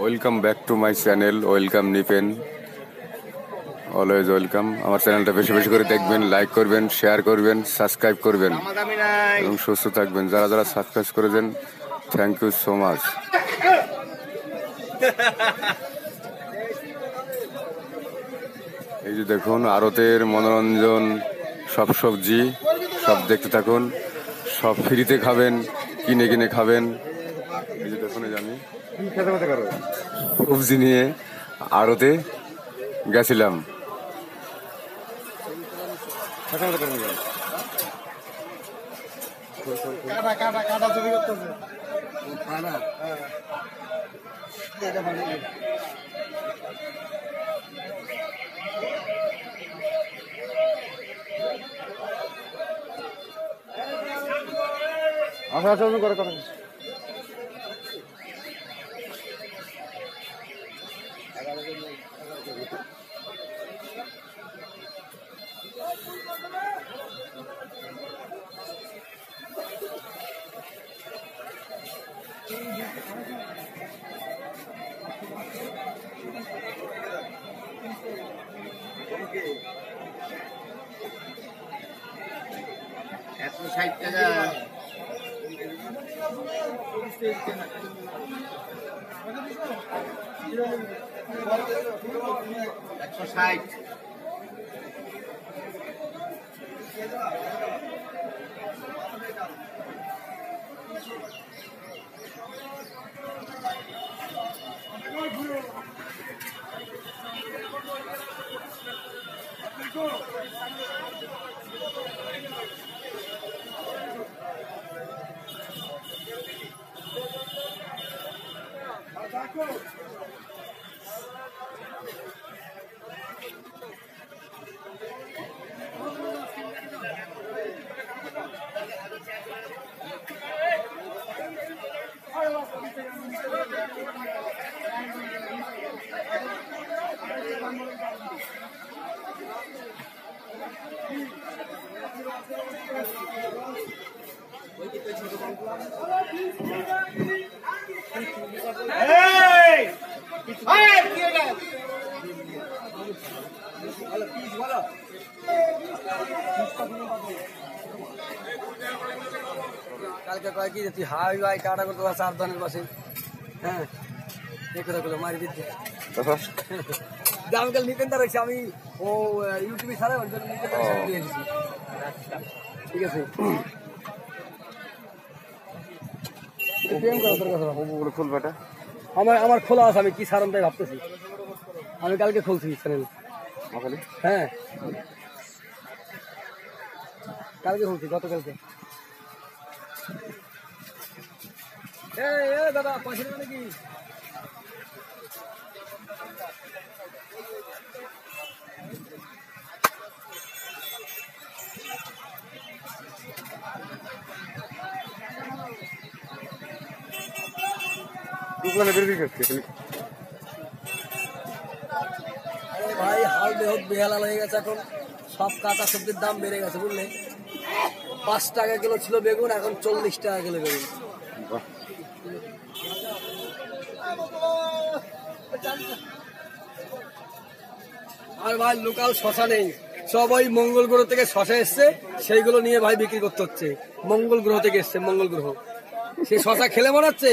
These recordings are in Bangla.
Welcome back to my channel welcome Nipen always welcome আমার চ্যানেলটা বেশি বেশি করে দেখবেন লাইক করবেন শেয়ার করবেন সাবস্ক্রাইব করবেন। এবং সুস্থ থাকবেন। যারা যারা সাবস্ক্রাইব করেছেন থ্যাংক ইউ সো মাচ এই যে দেখুন আরতের মনোরঞ্জন সব সবজি সব দেখতে থাকুন। সব ফ্রিতে খাবেন কিনে কিনে খাবেন। এই যে দেখুন আমি। সবজি নিয়ে আড়তে গেছিলাম আচ্ছা আচ্ছা করে করে একশো ষাট টাকা। একশো ষাট। কালকে কয় কি তুই হাই হাই কাটা করতে পারছ সাবধানের পাশে হ্যাঁ। এই কথা গুলো মারি দিচ্ছে যে আমি কাল নিতেন রয়েছে আমি ও ইউটিউবে ছাড়া ওর জন্য নিতেন দিয়ে দিচ্ছি ঠিক আছে। প্রেম করো আমার আমার খোলা আছে আমি কি সারন তাই ভাবতেছি। আমি কালকে খুলছি চ্যানেল হ্যাঁ। কালকে খুলছি গতকালকে। দাদা পয়সা নাকি? দোকানে বেরিয়ে গেছে। ভাই হাল বেহত বেহালাল হয়ে গেছে এখন। সব কাঁচা সবজির দাম বেড়ে গেছে বুঝলে? পাঁচ টাকা কিলো ছিল বেগুন এখন চল্লিশ টাকা কিলো বেগুন। আর ভাই লোকাল শশা নেই। সব ওই মঙ্গল গ্রহ থেকে শশা এসছে সেইগুলো নিয়ে ভাই বিক্রি করতে হচ্ছে। মঙ্গল গ্রহ থেকে এসছে মঙ্গল গ্রহ। সে শশা খেলে হচ্ছে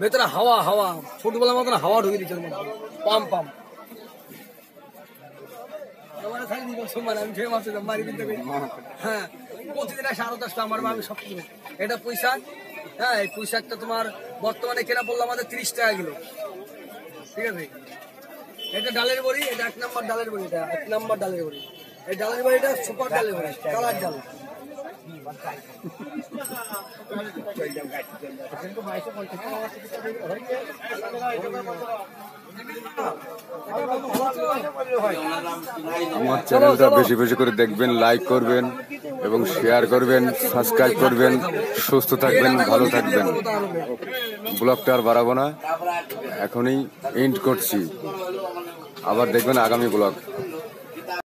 ভেতরে হাওয়া হাওয়া ফুটবলের মতন হাওয়া ঢুকে দিচ্ছে পাম পাম। হ্যাঁ আমি সব পুঁই হ্যাঁ এই তোমার বর্তমানে কেনা পড়ল আমাদের তিরিশ টাকা কিলো। ঠিক আছে? এটা ডালের বড়ি, এটা এক নম্বর ডালের বড়ি, এটা এক নম্বর ডালের বড়ি। এই ডালের বড়িটা সুপার ডালের বড়ি, কালার ডাল। আমার চ্যানেলটা বেশি বেশি করে দেখবেন লাইক করবেন এবং শেয়ার করবেন সাবস্ক্রাইব করবেন। সুস্থ থাকবেন, ভালো থাকবেন। ব্লগটা আর বাড়াবো না। এখনই এন্ড করছি। আবার দেখবেন আগামী ব্লগ।